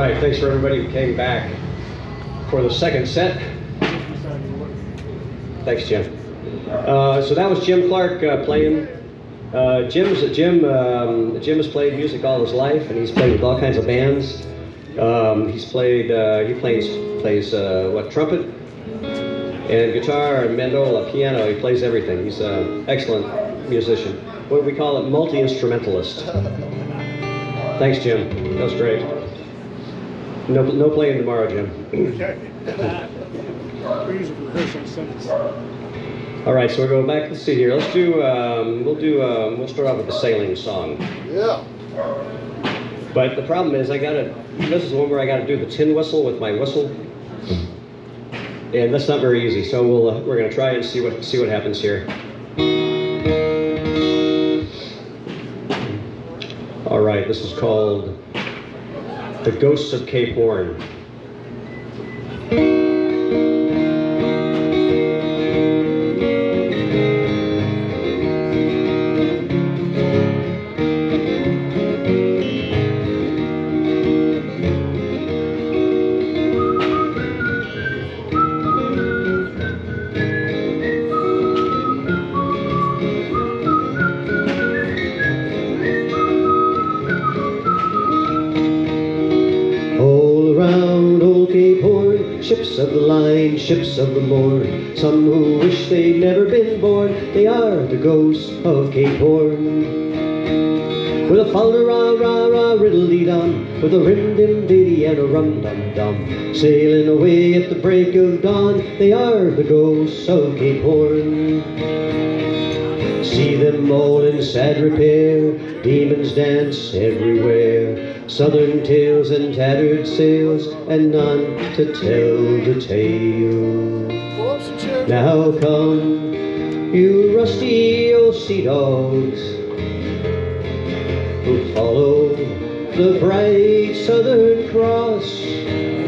right, thanks for everybody who came back for the second set. Thanks, Jim. Uh, so that was Jim Clark uh, playing. Uh, Jim's Jim. Um, Jim has played music all his life, and he's played with all kinds of bands. Um, he's played. Uh, he plays plays uh, what trumpet and guitar and mandola, piano. He plays everything. He's an excellent musician. What do we call it? Multi instrumentalist. Thanks, Jim. That was great. No, no playing tomorrow, Jim. Okay. We usually rehearse on Sundays. All right, so we're going back. Let's see here. Let's do. Um, we'll do. Um, we'll start off with the sailing song. Yeah. But the problem is, I gotta. This is the one where I gotta do the tin whistle with my whistle, and that's not very easy. So we'll. Uh, we're gonna try and see what see what happens here. All right, this is called "The Ghosts of Cape Horn." Ships of the line, ships of the morn. Some who wish they'd never been born, they are the ghosts of Cape Horn. With a fal rah rah riddle dee dum, with a rim dim diddy and a rum dum dum, sailing away at the break of dawn, they are the ghosts of Cape Horn. See them all in sad repair, demons dance everywhere. Southern tales and tattered sails, and none to tell the tale. Now come, you rusty old sea dogs, who follow the bright Southern Cross.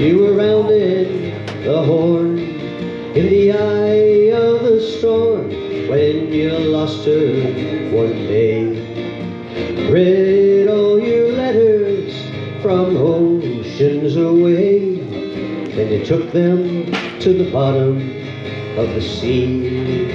You were rounding the horn in the eye of the storm when you lost her one day. All your from oceans away, then you took them to the bottom of the sea.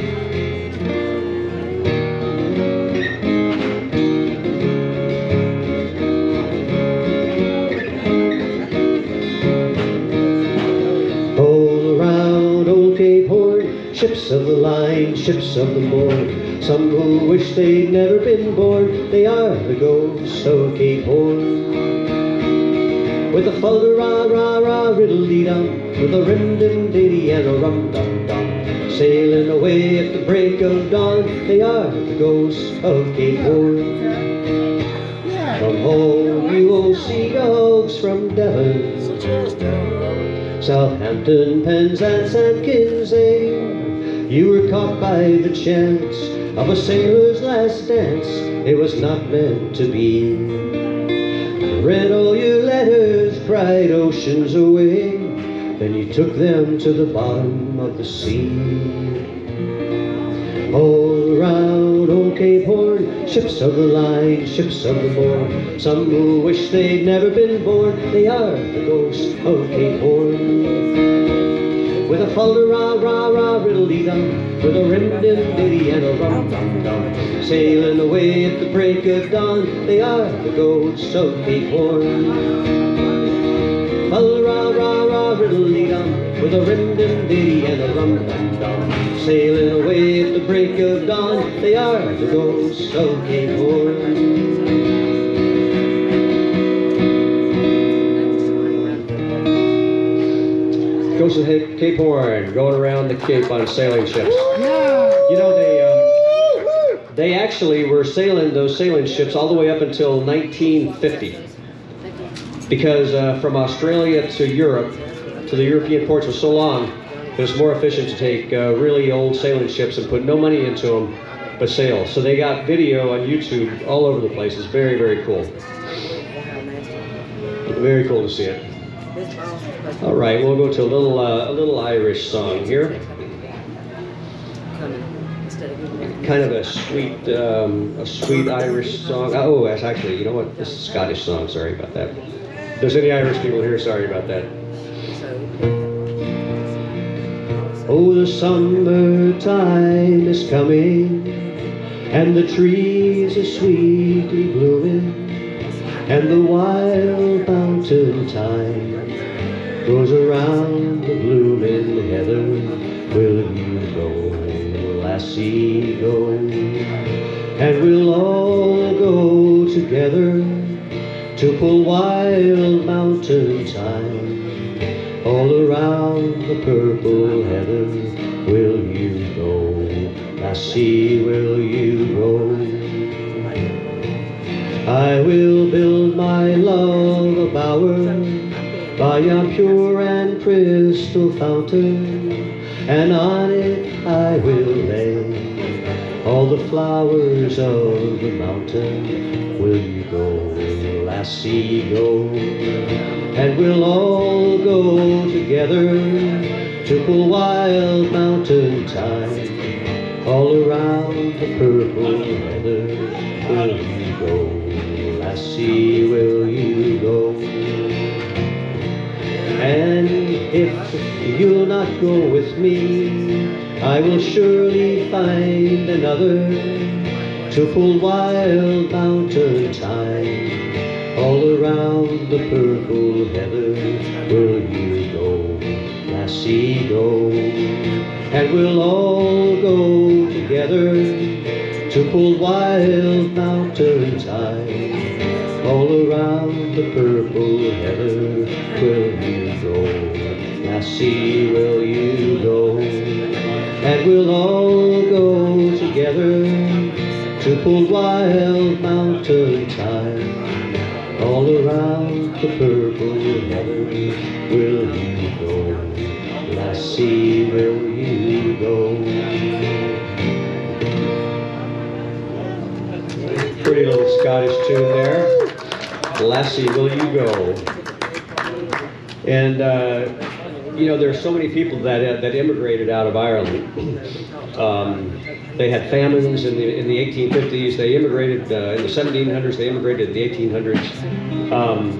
All around old Cape Horn, ships of the line, ships of the morn. Some who wish they'd never been born, they are the ghosts of Cape Horn. With a fal rah rah rah riddle dee dum, with a rim dim diddy and a rum dum dum. Sailing away at the break of dawn, they are the ghosts of Cape Horn. From home, you old sea dogs from Devon. Southampton, Penzance, and Kinsale. You were caught by the chance of a sailor's last dance. It was not meant to be. Read all your letters, cried oceans away. Then you took them to the bottom of the sea. All around old Cape Horn, ships of the line, ships of the morn. Some who wish they'd never been born, they are the ghosts of Cape Horn. With a rah rah rah riddle dee dum, with a rim dim diddy and a rum dum dum. Sailing away at the break of dawn, they are the ghosts of Cape Horn. Fal rah rah rah riddle dee dum, with a rim dim diddy and a rum dum dum. Sailing away at the break of dawn, they are the ghosts of Cape Horn. Ghosts Cape Horn, going around the Cape on sailing ships. Yeah. You know they um, they actually were sailing those sailing ships all the way up until 1950, because uh, from Australia to Europe to the European ports was so long, it was more efficient to take uh, really old sailing ships and put no money into them but sail. So they got video on YouTube all over the place. It's very very cool. Very cool to see it. All right, we'll go to a little uh, a little Irish song here. Kind of a sweet um, a sweet Irish song. Oh, that's actually you know what? This is a Scottish song. Sorry about that. There's any Irish people here? Sorry about that. Oh, the summertime is coming, and the trees are sweetly blooming, and the wild mountain thyme grows around the blooming heather. Will you go, lassie, go? And we'll all go together to pull wild mountain thyme all around the purple heather. Will you go, lassie, will you go? I will build my love a bower by a pure and crystal fountain, and on it I will lay all the flowers of the mountain. Will you go, lassie, go? And we'll all go together to pull wild mountain thyme all around the purple heather. You'll not go with me, I will surely find another to pull wild mountain thyme all around the purple heather. Will you go, lassie, go? And we'll all go together to pull wild mountain thyme all around the purple heather. Will you lassie, will you go? And we'll all go together to pull wild mountain thyme all around the purple heather. Will you go, lassie, will you go? Pretty little Scottish tune there. Lassie, will you go? And uh, you know, there are so many people that uh, that immigrated out of Ireland. Um, they had famines in the in the 1850s. They immigrated uh, in the 1700s. They immigrated in the 1800s. Um,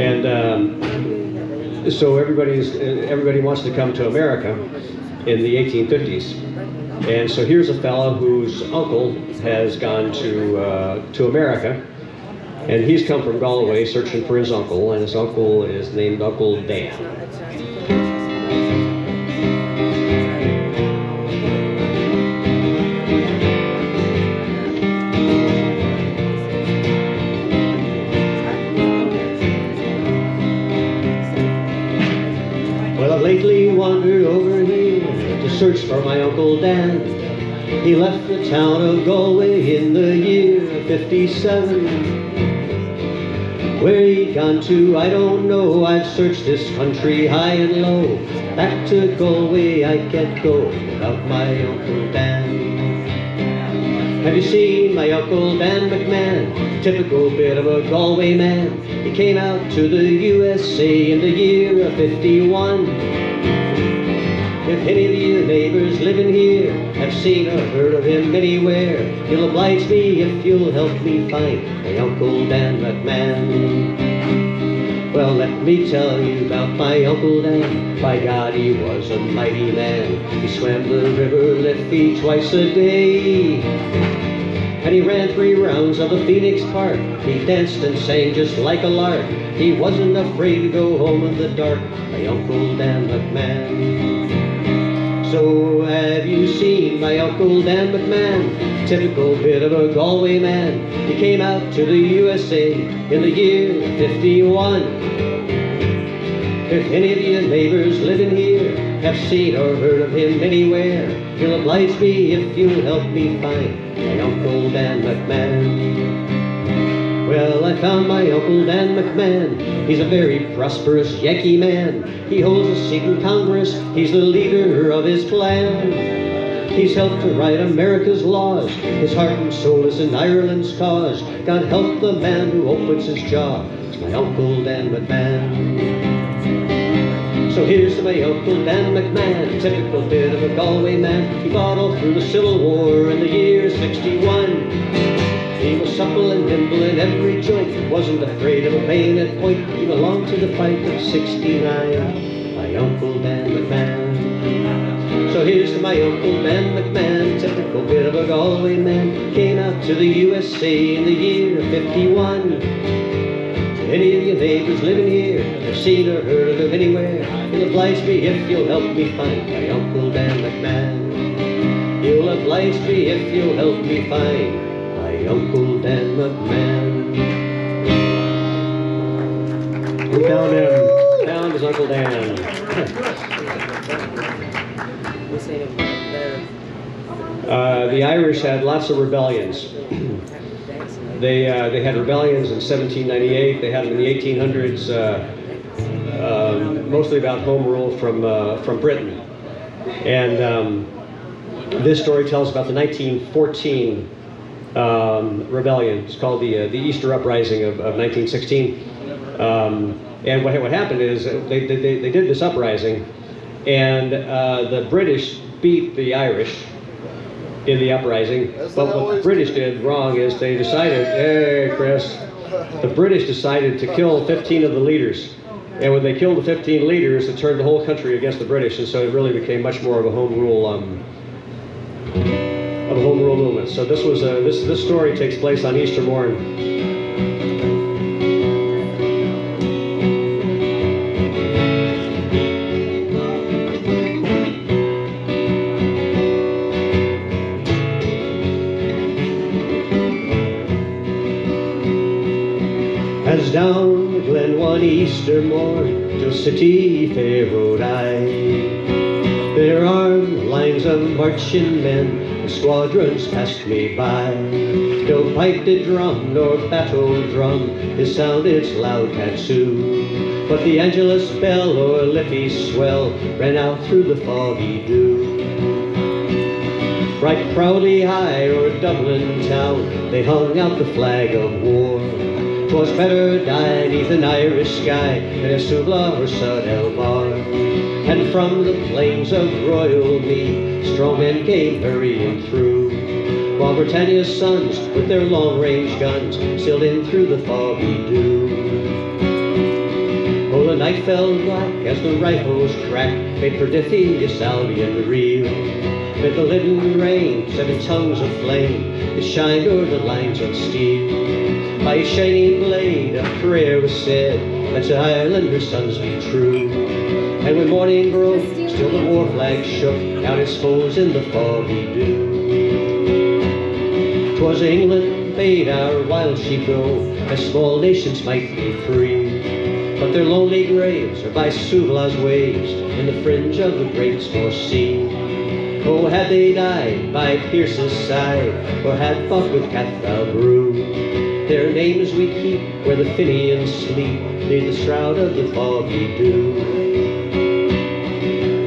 and um, so everybody's everybody wants to come to America in the 1850s. And so here's a fellow whose uncle has gone to uh, to America, and he's come from Galway searching for his uncle, and his uncle is named Uncle Dan. For my Uncle Dan. He left the town of Galway in the year 57. Where he gone to, I don't know. I've searched this country high and low. Back to Galway I can't go without my Uncle Dan. Have you seen my Uncle Dan McMahon? Typical bit of a Galway man. He came out to the USA in the year of 51. If any of you neighbors living here have seen or heard of him anywhere, you'll oblige me if you'll help me find my Uncle Dan McMahon. Well, let me tell you about my Uncle Dan. By God, he was a mighty man. He swam the river Liffey twice a day. And he ran three rounds of the Phoenix Park. He danced and sang just like a lark. He wasn't afraid to go home in the dark. My Uncle Dan McMahon. So have you seen my Uncle Dan McMahon? Typical bit of a Galway man. He came out to the USA in the year 51. If any of you neighbors living here have seen or heard of him anywhere, you'll oblige me if you'll help me find my Uncle Dan McMahon. Well, I found my Uncle Dan McMahon. He's a very prosperous Yankee man. He holds a seat in Congress. He's the leader of his clan. He's helped to write America's laws. His heart and soul is in Ireland's cause. God help the man who opens his jaw. It's my Uncle Dan McMahon. So here's to my Uncle Dan McMahon, typical bit of a Galway man. He fought all through the Civil War in the year 61. He was supple and nimble in every joint, wasn't afraid of a bayonet point. He belonged to the fight of 69, my Uncle Dan McMahon. So here's to my Uncle Dan McMahon, typical bit of a Galway man. Came out to the USA in the year of 51. Any of your neighbors living here have seen or heard of him anywhere, you'll oblige me if you'll help me find my Uncle Dan McMahon. You'll oblige me if you'll help me find my Uncle Dan McMahon. We found him. Found his Uncle Dan. We see him there Uh, the Irish had lots of rebellions. They, uh, they had rebellions in 1798. They had them in the 1800s, uh, um, mostly about home rule from, uh, from Britain. And um, this story tells about the 1914 um, rebellion. It's called the, uh, the Easter Uprising of, of 1916. Um, and what, what happened is they, they, they did this uprising, and uh, the British beat the Irish in the uprising. As But what the British did wrong is they decided, hey, Chris, the British decided to kill 15 of the leaders. And when they killed the 15 leaders, it turned the whole country against the British, and so it really became much more of a home rule, um, of home rule movement. So this was a, this this story takes place on Easter morn. As down glen one Easter morn to City Fair rode I. Their armed of marching men, the squadrons passed me by. No pipe did drum, nor battle drum, it sounded loud tattoo. But the Angelus bell or Liffey's swell ran out through the foggy dew. Right proudly high o'er Dublin town, they hung out the flag of war. 'Twas better die neath an Irish sky than a Suvla or Sud Bar. And from the plains of royal Meath, strong men came hurrying through. While Britannia's sons, with their long-range guns, sailed in through the foggy dew. Oh, the night fell black as the rifles cracked, made perfidious Albion reel. Mid the leaden rain, seven tongues of flame, it shined o'er the lines of steel. By a shining blade, a prayer was said, that to Ireland her sons be true. And when morning broke, still the war flag shook out its foes in the foggy dew. 'Twas England bade our wild sheep go, as small nations might be free. But their lonely graves are by Suvla's waves, in the fringe of the great North Sea. Oh, had they died by Pearse's side, or had fought with Cathal Brugha, their names we keep where the Fenians sleep, near the shroud of the foggy dew.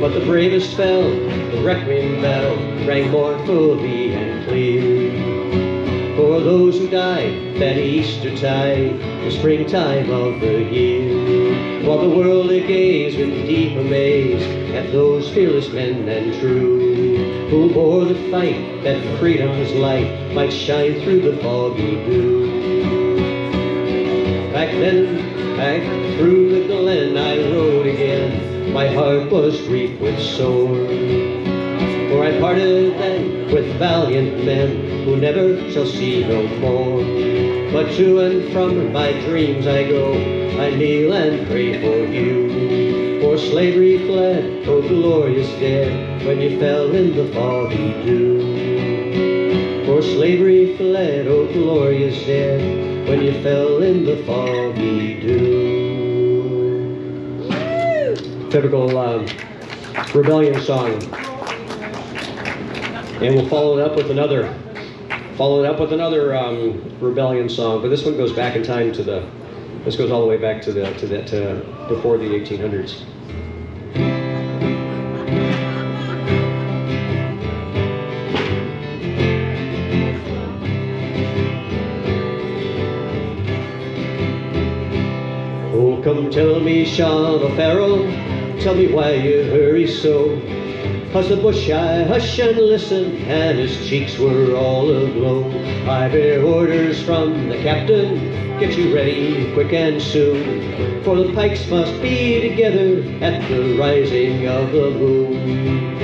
But the bravest fell, the requiem bell rang mournfully and clear. For those who died that Easter tide, the springtime of the year. While the world did gaze with deep amaze at those fearless men and true, who bore the fight that freedom's light might shine through the foggy dew. Back then, back through the glen I rode. My heart was grief with sore. For I parted then with valiant men who never shall see no more. But to and from my dreams I go, I kneel and pray for you. For slavery fled, oh glorious dead, when you fell in the foggy dew. For slavery fled, oh glorious dead, when you fell in the foggy dew. Typical um, rebellion song. And we'll follow it up with another, follow it up with another um, rebellion song. But this one goes back in time to the, this goes all the way back to the to that to before the 1800s. Oh, come tell me, Sean O'Farrell, tell me why you hurry so. Cause the bush I hush and listen, and his cheeks were all aglow. I bear orders from the captain, get you ready quick and soon. For the pikes must be together at the rising of the moon.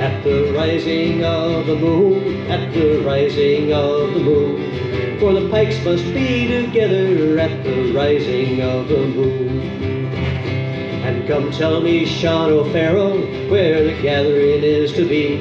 At the rising of the moon, at the rising of the moon. For the pikes must be together at the rising of the moon. Come tell me, Sean O'Farrell, where the gathering is to be.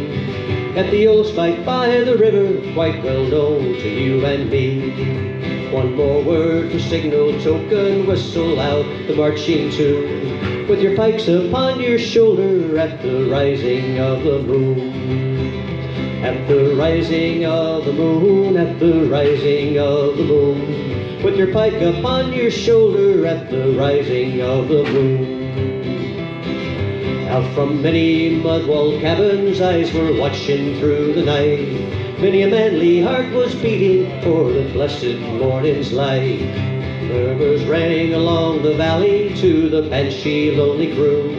At the old spike by the river, quite well known to you and me. One more word for signal token, whistle out the marching tune. With your pikes upon your shoulder at the rising of the moon. At the rising of the moon, at the rising of the moon. With your pike upon your shoulder at the rising of the moon. Out from many mud-walled cabins, eyes were watching through the night. Many a manly heart was beating for the blessed morning's light. Murmurs rang along the valley to the banshee lonely crew,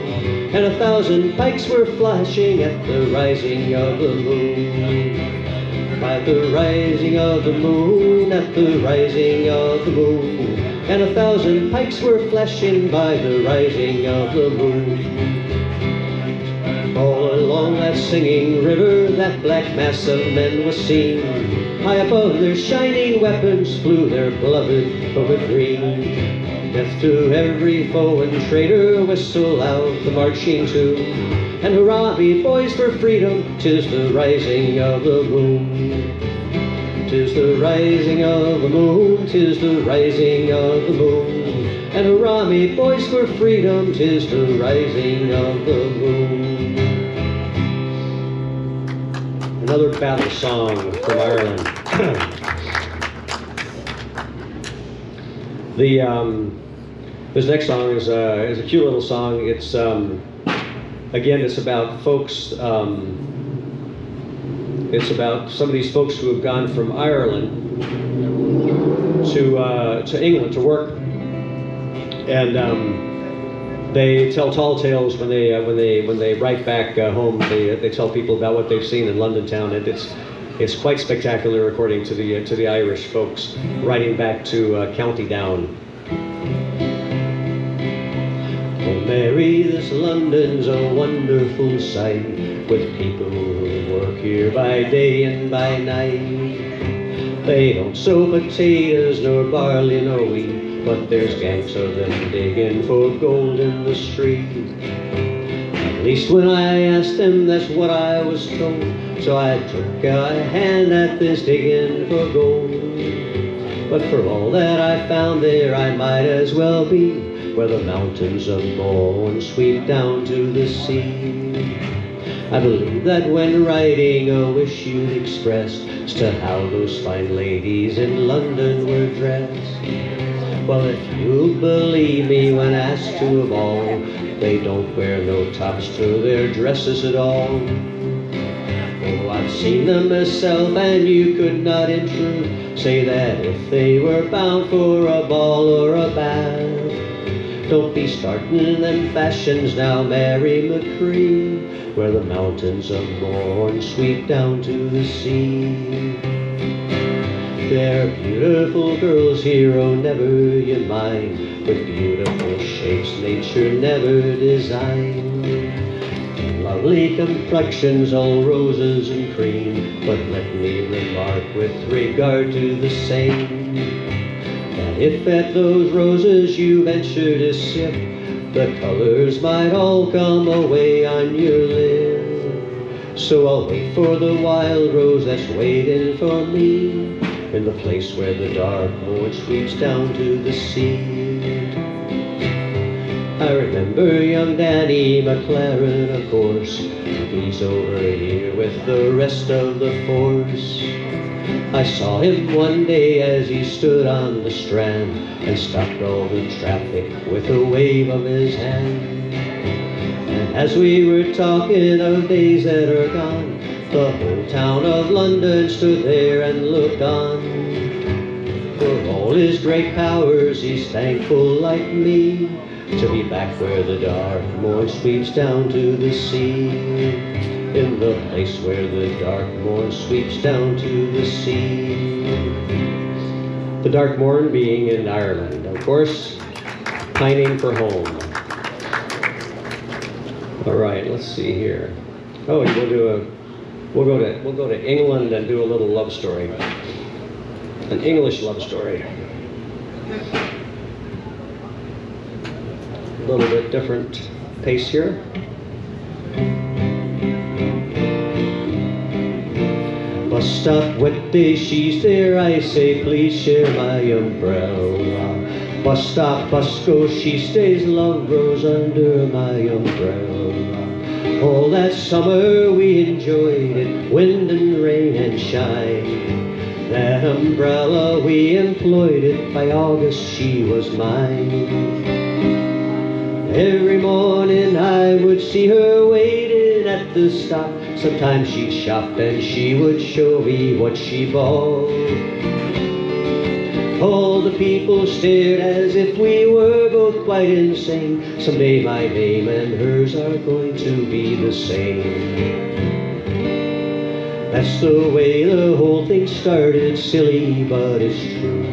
and a thousand pikes were flashing at the rising of the moon. At the rising of the moon, at the rising of the moon, and a thousand pikes were flashing by the rising of the moon. Singing river, that black mass of men was seen. High above their shining weapons flew their beloved bowed green. Death to every foe and traitor, whistle out the marching tune. And hurrah, me boys, for freedom, tis the rising of the moon. Tis the rising of the moon, tis the rising of the moon. And hurrah, me boys, for freedom, tis the rising of the moon. Another battle song from Ireland. the um, this next song is, uh, is a cute little song. It's um, again, it's about folks. Um, it's about some of these folks who have gone from Ireland to uh, to England to work, and um, they tell tall tales when they uh, when they when they write back uh, home. They they tell people about what they've seen in London town, and it's it's quite spectacular according to the uh, to the Irish folks writing back to uh, County Down. Oh Mary, this London's a wonderful sight with people who work here by day and by night. They don't sow potatoes nor barley nor wheat, but there's gangs of them digging for gold in the street. At least when I asked them, that's what I was told. So I took a hand at this digging for gold. But for all that I found there, I might as well be where the mountains of Mourne sweep down to the sea. I believe that when writing a wish you'd expressed as to how those fine ladies in London were dressed. Well, if you'll believe me when asked to a ball, they don't wear no tops to their dresses at all. Oh, I've seen them myself, and you could not in truth say that if they were bound for a ball or a bath. Don't be starting them fashions now, Mary McCree, where the mountains of Mourne sweep down to the sea. They're beautiful girls here, oh never you mind, with beautiful shapes nature never designed. Lovely complexions, all roses and cream, but let me remark with regard to the same, that if at those roses you venture to sip, the colors might all come away on your lip. So I'll wait for the wild rose that's waiting for me in the place where the dark Mourne sweeps down to the sea. I remember young Danny McLaren, of course. He's over here with the rest of the force. I saw him one day as he stood on the strand and stopped all the traffic with a wave of his hand. And as we were talking of days that are gone, the whole town of London stood there and looked on. For all his great powers, he's thankful like me to be back where the dark Mourne sweeps down to the sea. In the place where the dark Mourne sweeps down to the sea. The dark Mourne being in Ireland, of course, pining for home. All right, let's see here. Oh, we'll do a, we'll go to, we'll go to England and do a little love story, an English love story. A little bit different pace here. Bus stop, wet day, she's there. I say, please share my umbrella. Bus stop, bus go, she stays. Love grows under my umbrella. All that summer we enjoyed it, wind and rain and shine. That umbrella we employed it. By August she was mine. Every morning I would see her waiting at the stop. Sometimes she'd shop and she would show me what she bought. All the people stared as if we were both quite insane. Someday my name and hers are going to be the same. That's the way the whole thing started, silly but it's true.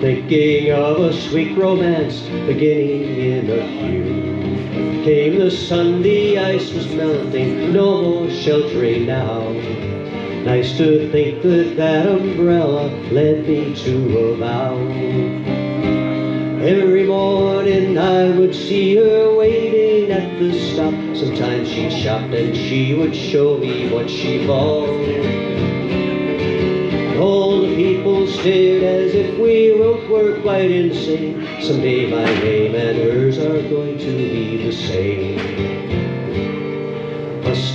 Thinking of a sweet romance beginning in a few. Came the sun, the ice was melting, no more sheltering now. Nice to think that that umbrella led me to a vow. Every morning I would see her waiting at the stop. Sometimes she shopped and she would show me what she bought. All the people stared as if we both were quite insane. Someday my name and hers are going to be the same.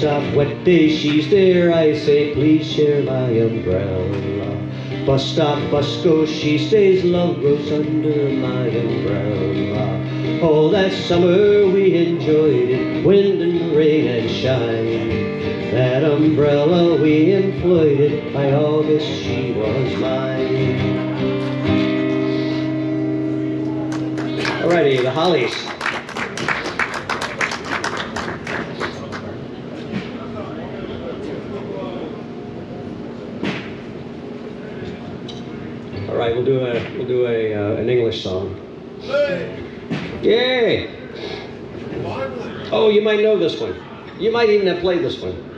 Stop, wet day, she's there. I say, please share my umbrella. Bus stop, bus goes, she stays. Love grows under my umbrella. All that summer we enjoyed it, wind and rain and shine. That umbrella we employed it. By August she was mine. Alrighty, the Hollies. Right, we'll do a we'll do a uh, an English song. Hey, Yay! Oh, you might know this one. You might even have played this one.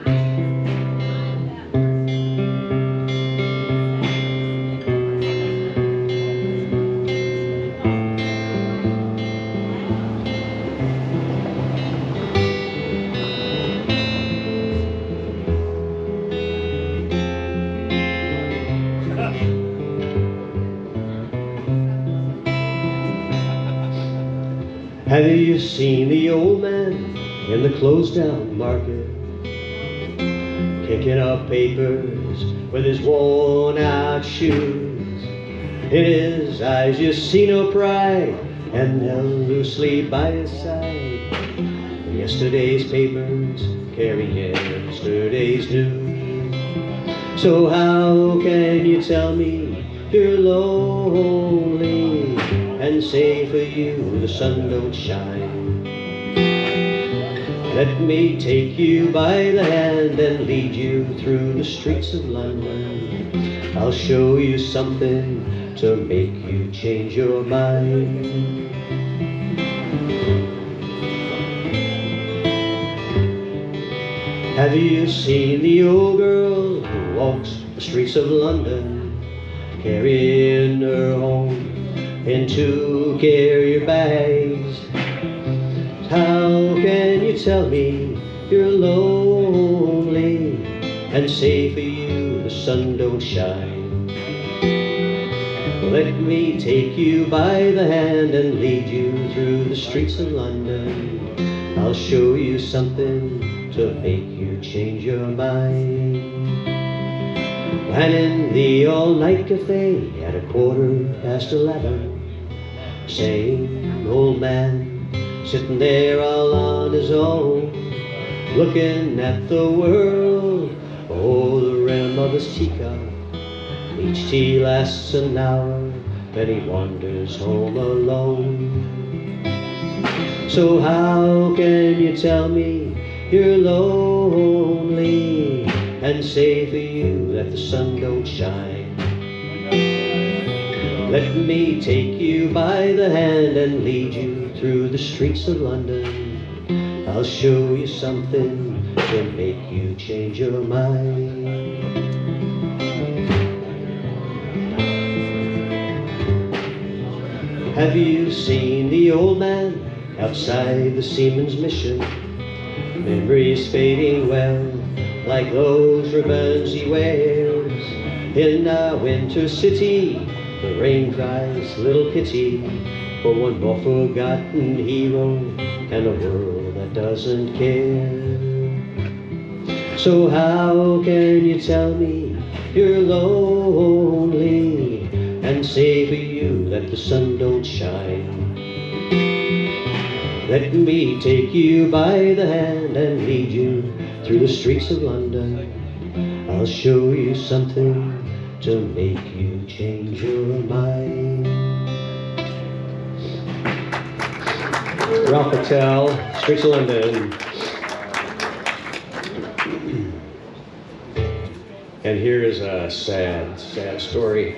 Closed down market? Kicking up papers with his worn out shoes. In his eyes you see no pride, and held loosely by his side. Yesterday's papers carry yesterday's news. So how can you tell me you're lonely and say for you the sun don't shine? Let me take you by the hand and lead you through the streets of London. I'll show you something to make you change your mind. Have you seen the old girl who walks the streets of London, carrying her home in two carrier bags? How can you tell me you're lonely and say for you the sun don't shine? Let me take you by the hand and lead you through the streets of London. I'll show you something to make you change your mind. And in the all-night cafe at a quarter past eleven, same old man sitting there all on his own, looking at the world, oh, the rim of his teacup. Each tea lasts an hour, then he wanders home alone. So how can you tell me you're lonely and say for you that the sun don't shine? Let me take you by the hand and lead you through the streets of London. I'll show you something to make you change your mind. Have you seen the old man outside the Seaman's Mission? Memories fading well, like those ribbons he wears. In a winter city, the rain cries little pity for one more forgotten hero and a world that doesn't care. So how can you tell me you're lonely and say for you that the sun don't shine? Let me take you by the hand and lead you through the streets of London. I'll show you something to make you change your mind. Ralph McTell, London. And here is a sad, sad story.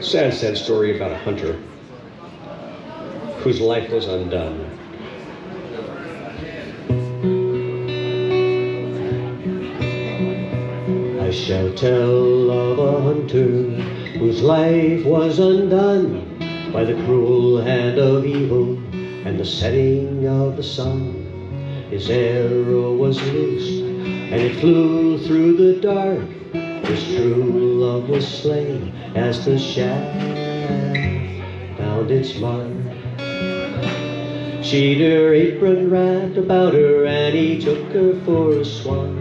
Sad, sad story about a hunter whose life was undone. I shall tell of a hunter whose life was undone by the cruel hand of evil and the setting of the sun. His arrow was loosed and it flew through the dark. His true love was slain as the shaft found its mark. She'd her apron wrapped about her, and he took her for a swan.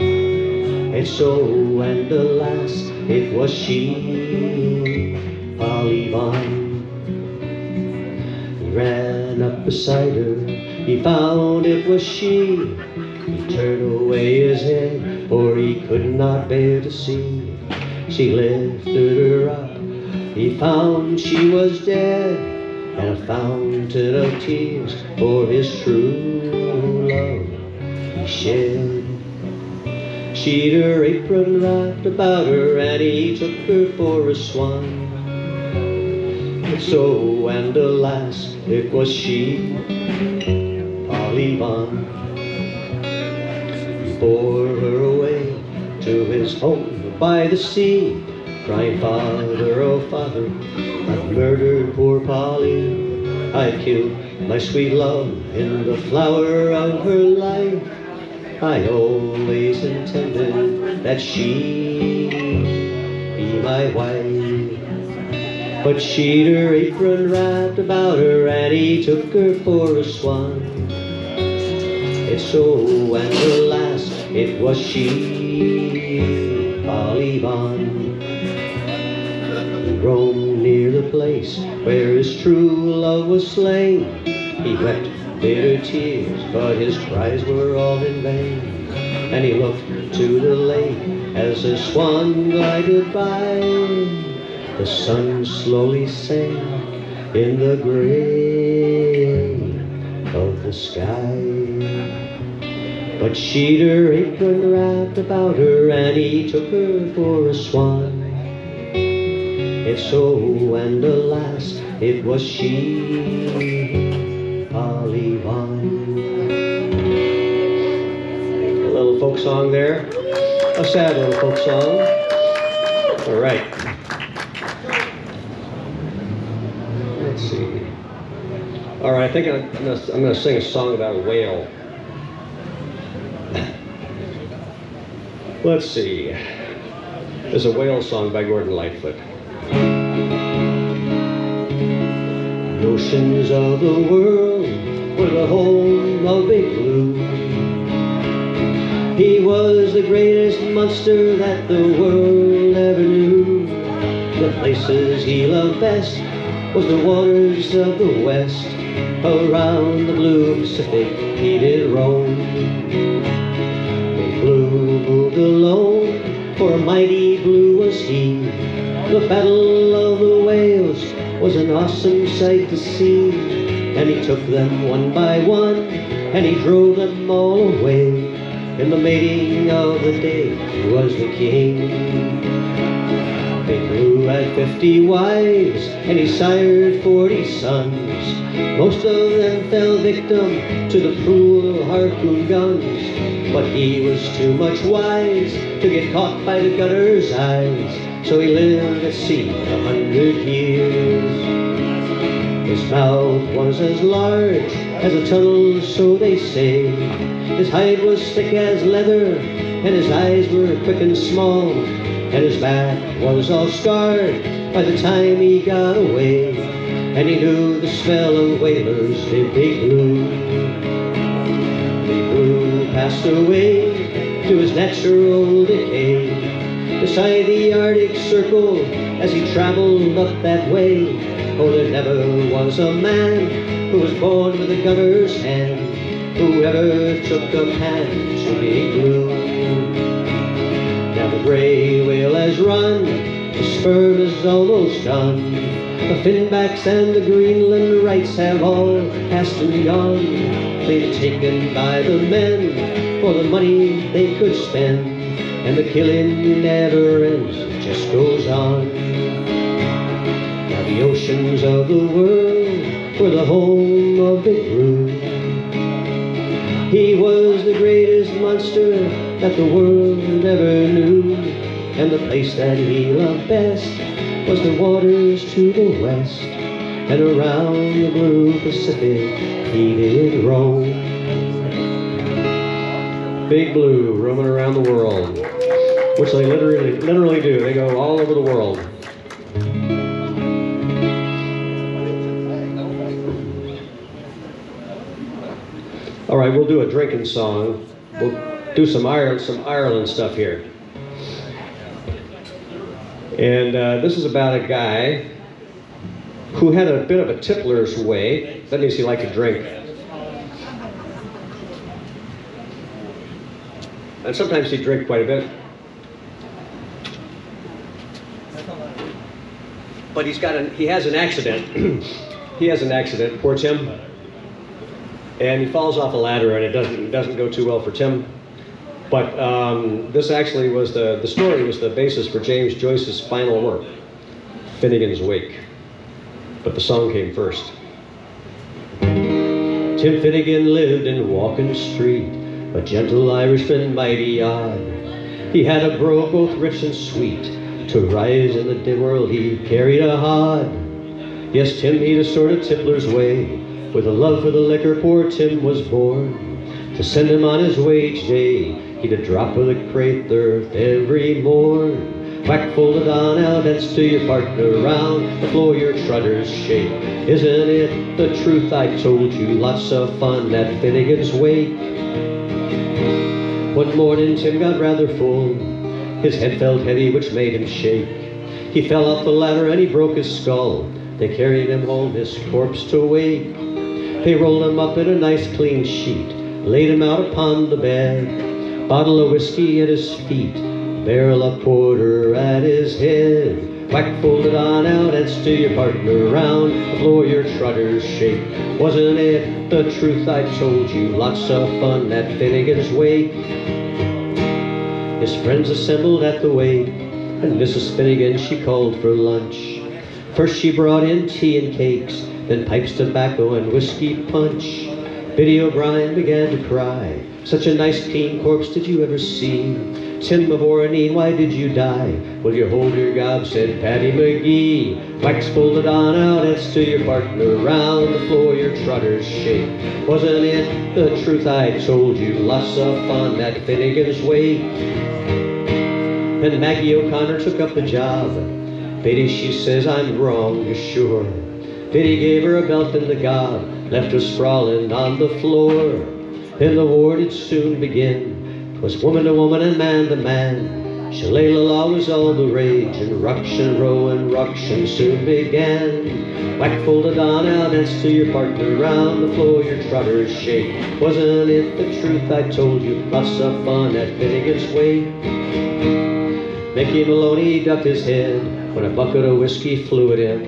And so, and alas, it was she, Polly Vaughn. Beside her, he found it was she. He turned away his head, for he could not bear to see. She lifted her up, he found she was dead and a fountain of tears for his true love he shed. She'd her apron wrapped about her, and he took her for a swan. So, and alas, it was she, Polly. He bore her away to his home by the sea, crying, Father, oh Father, I've murdered poor Polly. I killed my sweet love in the flower of her life. I always intended that she be my wife. But she'd her apron wrapped about her, and he took her for a swan. It's so, and alas, it was she, Polly Vaughn roamed near the place where his true love was slain. He wept bitter tears, but his cries were all in vain. And he looked to the lake as the swan glided by. The sun slowly sank in the gray of the sky. But she'd her apron wrapped about her, and he took her for a swan. If so, and alas, it was she, Polly Vaughn. A little folk song there. A sad little folk song. All right. Let's see. All right, I think I'm gonna, I'm gonna sing a song about a whale. Let's see. There's a whale song by Gordon Lightfoot. The oceans of the world were the home of Big Blue. He was the greatest monster that the world ever knew. The places he loved best was the waters of the west. Around the blue Pacific he did roam. Big Blue moved alone, for mighty blue was he. The battle of the whales was an awesome sight to see. and he took them one by one, and he drove them all away. In the mating of the day, was the king. Fifty wives, and he sired forty sons. Most of them fell victim to the cruel harpoon guns. But he was too much wise to get caught by the gunner's eyes. So he lived at sea a hundred years. His mouth was as large as a tunnel, so they say. His hide was thick as leather, and his eyes were quick and small, and his back was all scarred by the time he got away. And he knew the smell of whalers in Big Blue. Big Blue passed away to his natural decay beside the Arctic Circle as he traveled up that way. Oh, there never was a man who was born with a gunner's hand who ever took a pan to Big Blue. Gray whale has run, the sperm is almost done. The finbacks and the Greenland rights have all passed and gone. They've taken by the men for the money they could spend, and the killing never ends, it just goes on. Now the oceans of the world were the home of Big Blue. He was the greatest monster that the world ever knew, and the place that he loved best was the waters to the west, and around the blue Pacific he did roam. Big Blue roaming around the world, which they literally, literally do. They go all over the world. All right, we'll do a drinking song. We'll do some Ireland, some Ireland stuff here. And uh, this is about a guy who had a bit of a tippler's way. That means he liked to drink. And sometimes he'd drink quite a bit. But he's got an, he has an accident. he has an accident, poor Tim. And he falls off a ladder and it doesn't, it doesn't go too well for Tim. But um, this actually was the, the story was the basis for James Joyce's final work, Finnegan's Wake. But the song came first. Tim Finnegan lived in Watling Street, a gentle Irishman, mighty odd. He had a bro both rich and sweet. To rise in the dim world, he carried a hod. Yes, Tim, he'd a sort of tippler's way. With a love for the liquor, poor Tim was born. To send him on his way each day, he'd a drop of the crate there every morn. Whack folded on out, that's to your partner round the floor your trotters shake. Isn't it the truth I told you? Lots of fun at Finnegan's Wake. One morning Tim got rather full. His head felt heavy, which made him shake. He fell off the ladder and he broke his skull. They carried him home, his corpse to wake. They rolled him up in a nice clean sheet, laid him out upon the bed. Bottle of whiskey at his feet, barrel of porter at his head. Whack folded on out and steer your partner round the floor your trotters shake. Wasn't it the truth I told you? Lots of fun at Finnegan's Wake. His friends assembled at the wake, and Mrs. Finnegan she called for lunch. First she brought in tea and cakes, then pipes, tobacco, and whiskey punch. Biddy O'Brien began to cry. Such a nice clean corpse did you ever see? Tim avourneen, why did you die? Will you hold your gob, said Paddy McGee. Wax folded on out, and to your partner round the floor your trotters shake. Wasn't it the truth I told you? Lots of fun at Finnegan's Wake. Then Maggie O'Connor took up the job. Biddy, she says, I'm wrong, you're sure. Biddy gave her a belt and the gob, left her sprawling on the floor. Then the war did soon begin. 'Twas woman to woman and man to man. Shillelagh law was all the rage, and ruction, row, and ruction soon began. Whack folded on out, and to your partner round the floor your trotters shake. Wasn't it the truth I told you? Lots of fun at Finnegan's Wake. Mickey Maloney ducked his head when a bucket of whiskey flew at him.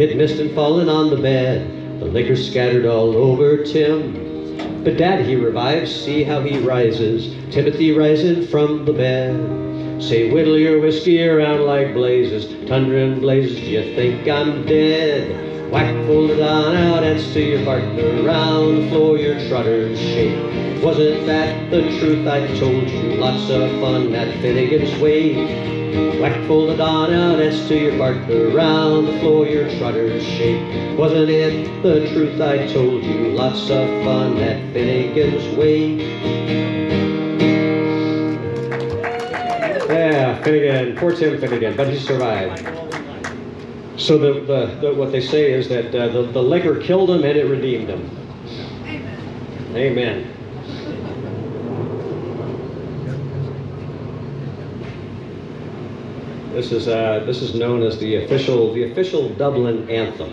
It missed and fallen on the bed. The liquor scattered all over Tim. But Dad, he revives, see how he rises. Timothy rising from the bed. Say, whittle your whiskey around like blazes. Thunder and blazes, do you think I'm dead? Whack, pull it on out, and to your partner. Round the floor, your trotters shake. Wasn't that the truth I told you? Lots of fun at Finnegan's Wake. Whack, pull the dawn out, as to your partner. Round the floor, your trotters shake. Wasn't it the truth I told you? Lots of fun at Finnegan's Wake. Yeah, Finnegan, poor Tim Finnegan, but he survived. So the, the, the what they say is that uh, the, the liquor killed him and it redeemed him. Amen. Amen. This is uh, this is known as the official the official Dublin anthem.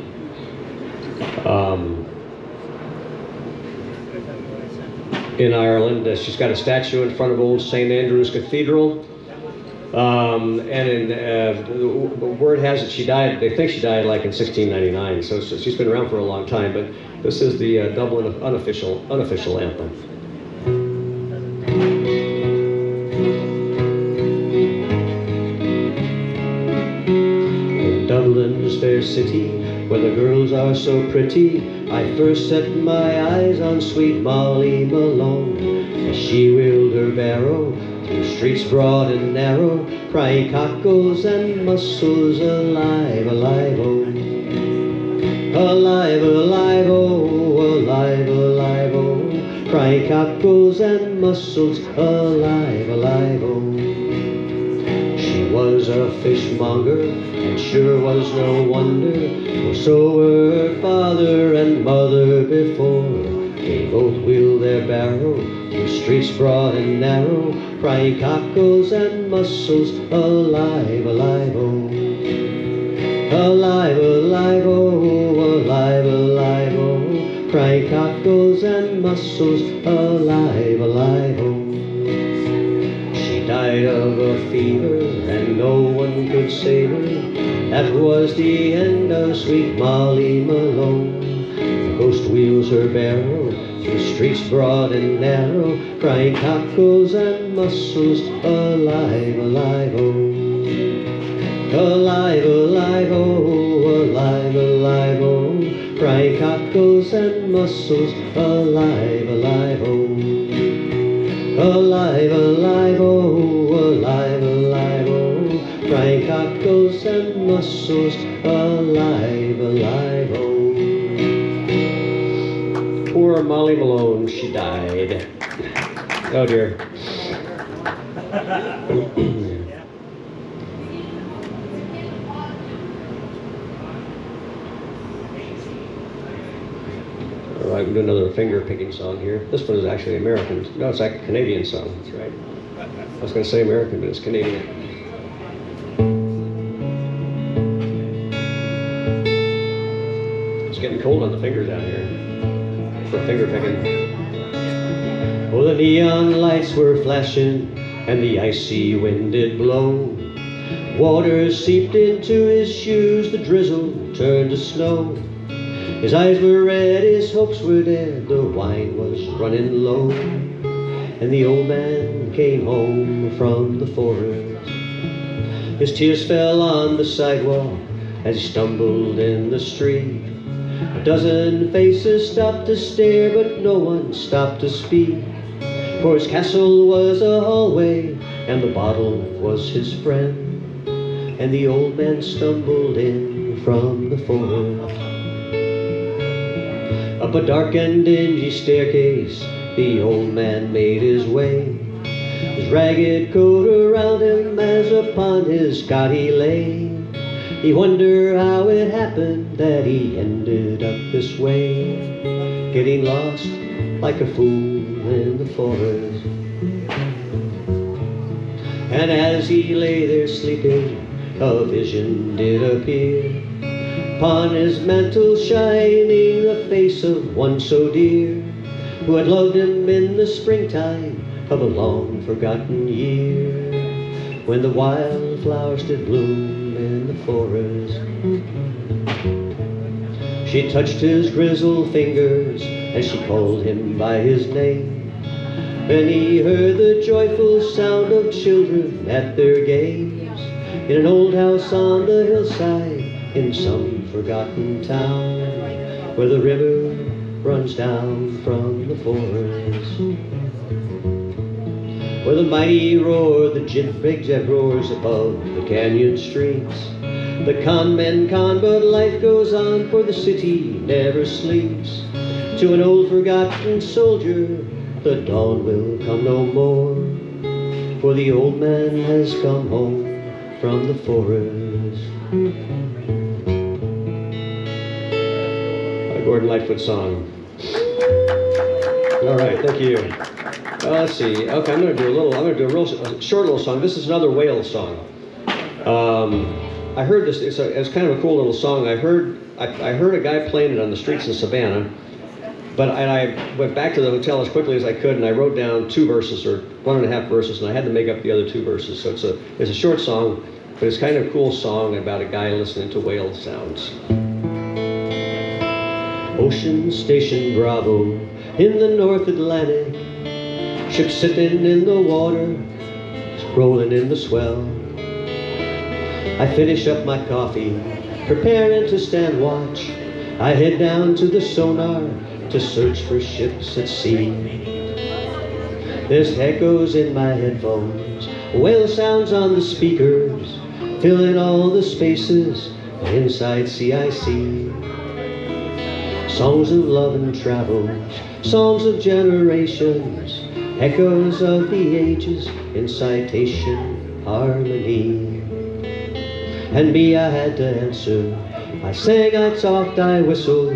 Um, in Ireland, uh, she's got a statue in front of Old St Andrew's Cathedral. Um, and in, uh, the word has it she died, they think she died like in 1699, so, so she's been around for a long time, but this is the uh, Dublin unofficial, unofficial anthem. City, where the girls are so pretty, I first set my eyes on sweet Molly Malone, as she wheeled her barrow through streets broad and narrow, crying cockles and mussels alive, alive, oh. Alive, alive, oh, alive, alive, oh. Crying cockles and mussels alive, alive, oh. She was a fishmonger, and sure was no wonder, for so were father and mother before. They both wheeled their barrow through streets broad and narrow, crying cockles and mussels alive, alive, oh. Alive, alive, oh, alive, alive, oh. Crying cockles and mussels alive, alive, oh. She died of a fever and no one could save her. That was the end of sweet Molly Malone. The ghost wheels her barrow through streets broad and narrow, crying cockles and mussels alive, alive, oh. Alive, alive, oh, alive, alive, oh, crying cockles and mussels alive, alive, oh. Alive, alive, oh, and alive, alive, oh. Poor Molly Malone, she died. Oh dear. All right, we'll do another finger picking song here. This one is actually American. No, it's like a Canadian song. That's right. I was going to say American, but it's Canadian. Cold on the fingers down here for finger picking. Oh, the neon lights were flashing and the icy wind did blow. Water seeped into his shoes, the drizzle turned to snow. His eyes were red, his hopes were dead, the wine was running low. And the old man came home from the forest. His tears fell on the sidewalk as he stumbled in the street. Dozen faces stopped to stare, but no one stopped to speak. For his castle was a hallway, and the bottle was his friend. And the old man stumbled in from the forest. Up a dark and dingy staircase, the old man made his way. His ragged coat around him as upon his cot he lay. He wondered how it happened that he ended up this way, getting lost like a fool in the forest. And as he lay there sleeping, a vision did appear. Upon his mantle shining the face of one so dear, who had loved him in the springtime of a long forgotten year, when the wildflowers did bloom in the forest. She touched his grizzled fingers and she called him by his name. Then he heard the joyful sound of children at their games in an old house on the hillside in some forgotten town where the river runs down from the forest. Where the mighty roar, the jet roars above the canyon streets. The con men con, but life goes on, for the city never sleeps. To an old forgotten soldier, the dawn will come no more. For the old man has come home from the forest. A Gordon Lightfoot song. All right, thank you. Uh, let's see. Okay, I'm going to do a little. I'm going to do a real a short little song. This is another whale song. Um, I heard this. It's, a, it's kind of a cool little song. I heard. I, I heard a guy playing it on the streets in Savannah, but I went back to the hotel as quickly as I could, and I wrote down two verses or one and a half verses, and I had to make up the other two verses. So it's a it's a short song, but it's kind of a cool song about a guy listening to whale sounds. Ocean Station Bravo in the North Atlantic. Ships sitting in the water, rolling in the swell. I finish up my coffee, preparing to stand watch. I head down to the sonar to search for ships at sea. There's echoes in my headphones, whale sounds on the speakers, filling all the spaces inside CIC. Songs of love and travel, songs of generations, echoes of the ages in cetacean harmony. And me, I had to answer. I sang, I talked, I whistled,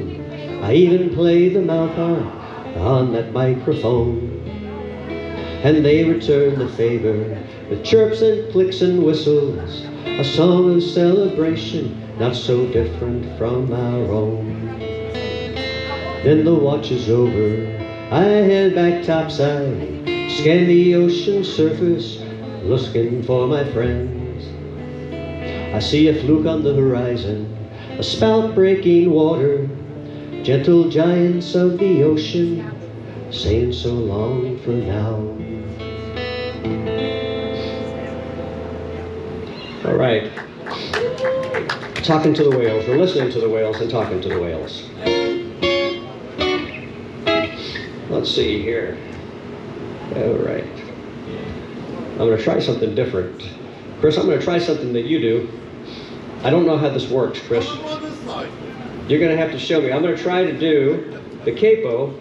I even played the mouth harp on that microphone. And they returned the favor with chirps and clicks and whistles, a song of celebration not so different from our own. Then the watch is over. I head back topside, scan the ocean surface, looking for my friends. I see a fluke on the horizon, a spout breaking water, gentle giants of the ocean, saying so long for now. All right. Talking to the whales. We're listening to the whales and talking to the whales. Let's see here. All right. I'm going to try something different. Chris, I'm going to try something that you do. I don't know how this works, Chris. Come on this side. You're going to have to show me. I'm going to try to do the capo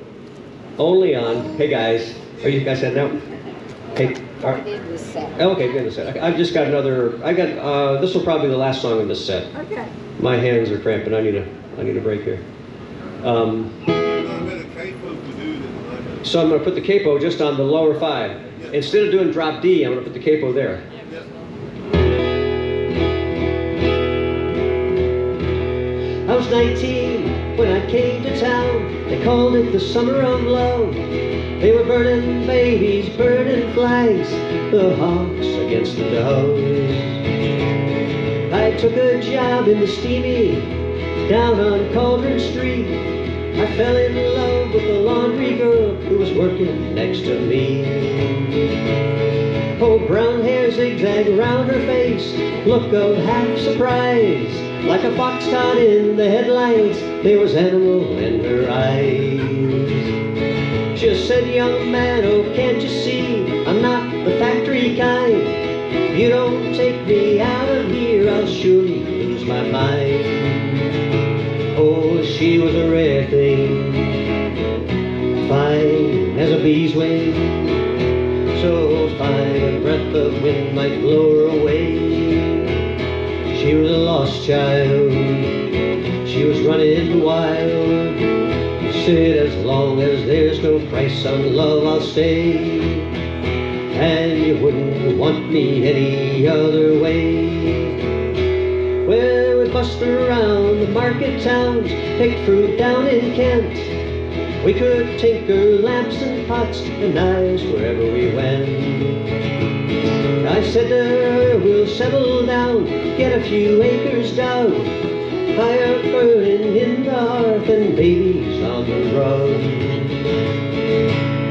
only on. Hey guys, are you guys heading out? Hey, are, did this set. oh, okay, good. Set. I, I've just got another. I got. Uh, this will probably be the last song in this set. Okay. My hands are cramping. I need a. I need a break here. Um, so I'm going to put the capo just on the lower five. Instead of doing drop D, I'm going to put the capo there. I was 19 when I came to town. They called it the summer of love. They were burning babies, burning flags, the hawks against the doves. I took a job in the steamy down on Caution Street. I fell in love with the laundry girl who was working next to me. Oh, brown hair zigzag round her face, look of half surprise. Like a fox caught in the headlights, there was animal in her eyes. She said, young man, oh, can't you see, I'm not the factory kind. If you don't take me out of here, I'll surely lose my mind. Oh, she was a rare as a bee's wing so fine a breath of wind might blow her away. She was a lost child, she was running wild. Said as long as there's no price on love, I'll stay. And you wouldn't want me any other way. Well, we bust around the market towns, picked fruit down in Kent. We could tinker lamps and pots and knives wherever we went. I said to her, we'll settle down, get a few acres down, Fire burning in the hearth and babies on the rug.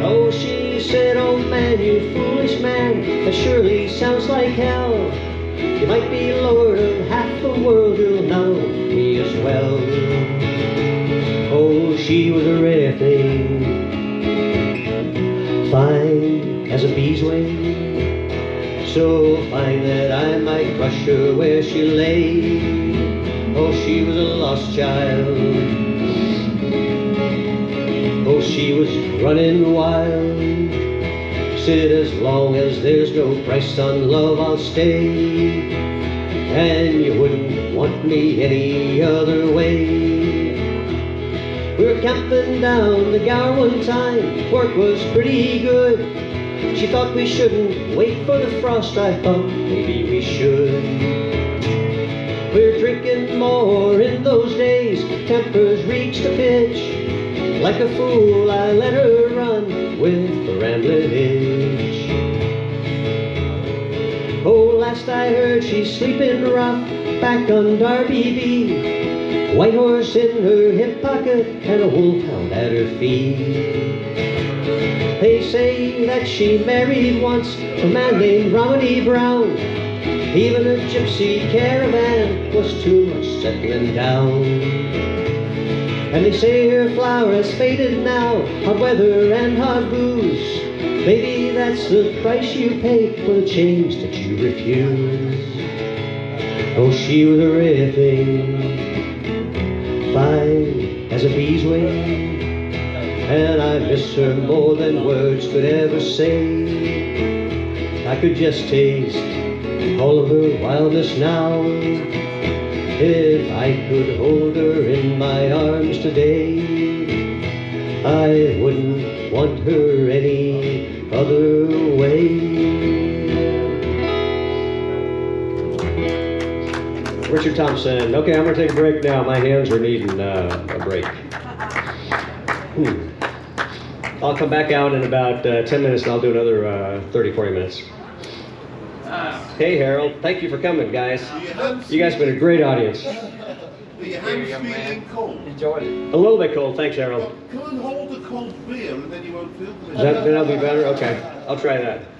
Oh, she said, oh man, you foolish man, that surely sounds like hell. You might be lord of half the world, you'll know me as well. She was a rare thing, fine as a bee's wing, so fine that I might crush her where she lay. Oh, she was a lost child. Oh, she was running wild. Said as long as there's no price on love, I'll stay. And you wouldn't want me any other way. We were camping down the Gower one time. Work was pretty good. She thought we shouldn't wait for the frost. I thought maybe we should. We were drinking more in those days. Tempers reached a pitch. Like a fool, I let her run with the rambling itch. Oh, last I heard she's sleeping rough back on Derby B. White horse in her hip pocket and a wolfhound at her feet. They say that she married once a man named Romany Brown. Even a gypsy caravan was too much settling down. And they say her flower has faded now, hot weather and hot booze. Maybe that's the price you pay for the change that you refuse. Oh, she was a thing, fine as a bee's wing. And I miss her more than words could ever say. I could just taste all of her wildness now. If I could hold her in my arms today, I wouldn't want her any other way. Richard Thompson. Okay, I'm gonna take a break now. My hands are needing uh, a break. Hmm. I'll come back out in about uh, 10 minutes and I'll do another uh, 30, 40 minutes. Hey, Harold. Thank you for coming, guys. Are your hands, You guys have been a great audience. are your hands feeling cold? Enjoyed it. A little bit cold. Thanks, Harold. Come and hold a cold beer and then you won't feel the Is that'll be better? Okay. I'll try that.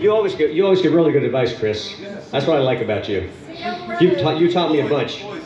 You always give, you always give really good advice, Chris. That's what I like about you. You taught, you taught me a bunch. Boy,